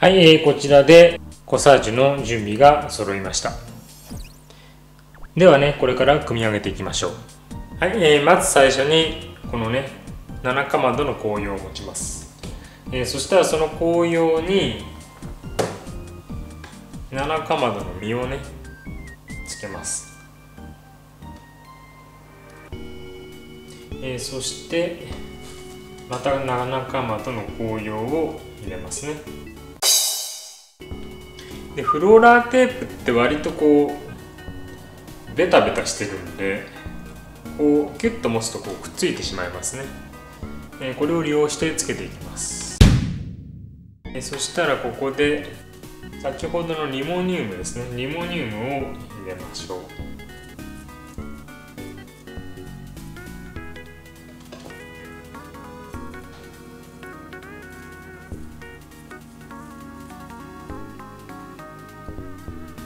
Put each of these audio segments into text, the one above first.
はい、えー、こちらでコサージュの準備が揃いました。ではねこれから組み上げていきましょう。はい、えー、まず最初にこのね7かまどの紅葉を持ちます、えー、そしたらその紅葉に7かまどの実をねつけます。えー、そしてまた7かまどの紅葉を入れますね。でフローラーテープって割とこうベタベタしてるんでこうキュッと持つとこうくっついてしまいますね、え、これを利用してつけていきます。えそしたらここで先ほどのリモニウムですね。リモニウムを入れましょう。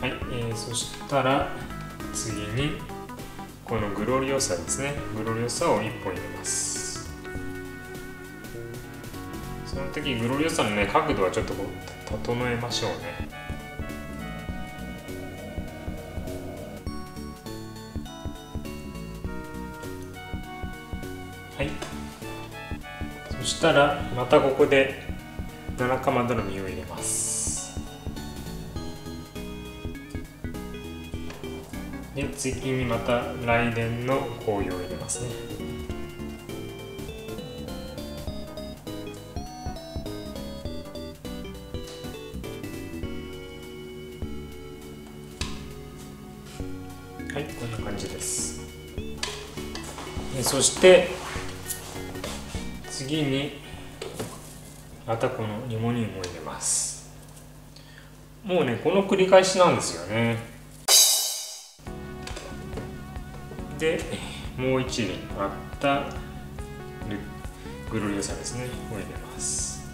はい、えー、そしたら次にこのグロリオサですね。グロリオサを1本入れます。その時グロリオサのね角度はちょっとこう整えましょうね。はい。そしたらまたここで七かまどの実を入れで次にまた来年の紅葉を入れますね。はいこんな感じです。そして次にまたこのリモニウムを入れます。もうねこの繰り返しなんですよね。でもう一輪あったグロリオサですね。を入れます。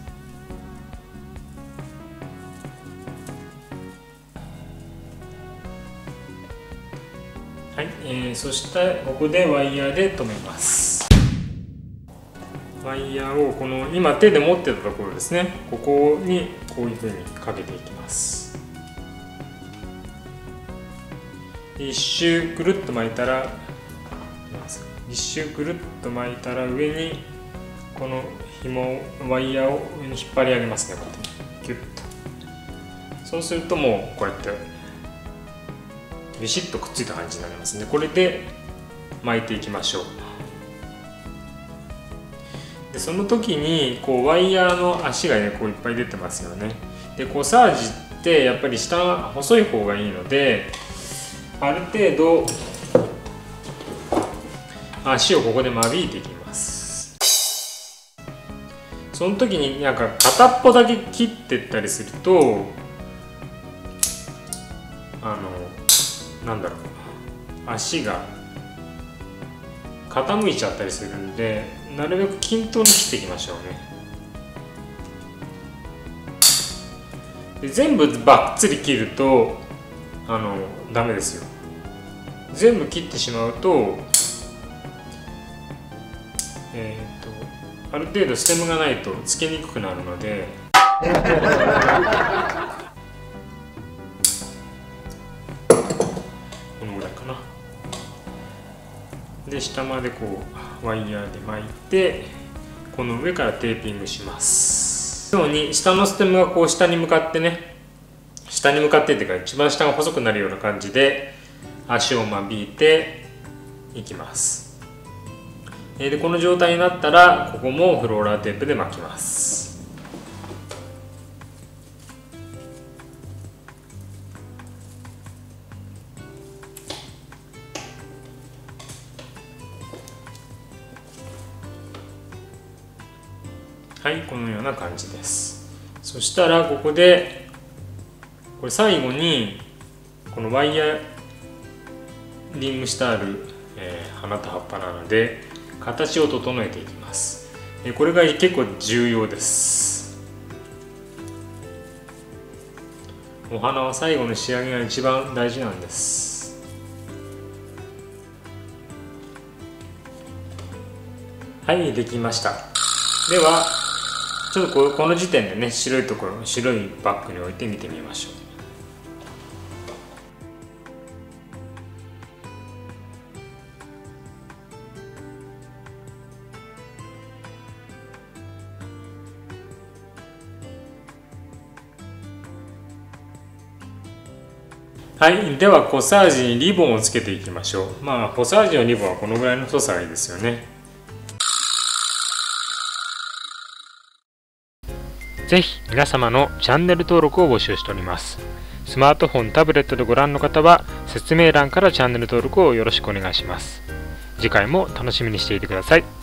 はい、えー、そしてここでワイヤーで留めます。ワイヤーをこの今手で持ってたところですね。ここにこういうふうにかけていきます。一周くるっと巻いたら一周くるっと巻いたら上にこの紐ワイヤーを上に引っ張り上げますねこうやって。キュッと。そうするともうこうやってビシッとくっついた感じになりますね。これで巻いていきましょう。でその時にこうワイヤーの足がねこういっぱい出てますよね。でこうサージってやっぱり下が細い方がいいのである程度足をここで間引いていきます。その時になんか片っぽだけ切ってったりするとあのなんだろう。足が傾いちゃったりするんでなるべく均等に切っていきましょうね。で全部ばっつり切るとあのダメですよ。全部切ってしまうとえーと、ある程度ステムがないとつけにくくなるので。このぐらいかな。で下までこうワイヤーで巻いてこの上からテーピングします。ように下のステムがこう下に向かってね下に向かってっていうか一番下が細くなるような感じで足を間引いていきます。でこの状態になったらここもフローラーテープで巻きます。はいこのような感じです。そしたらここでこれ最後にこのワイヤリングしてある、えー、花と葉っぱなので形を整えていきます。これが結構重要です。お花は最後の仕上げが一番大事なんです。はいできました。ではちょっとこの時点でね白いところ白いバッグに置いて見てみましょう。はい、ではコサージにリボンをつけていきましょう。まあ、コサージのリボンはこのぐらいの太さがいいですよね。ぜひ皆様のチャンネル登録を募集しております。スマートフォン、タブレットでご覧の方は説明欄からチャンネル登録をよろしくお願いします。次回も楽しみにしていてください。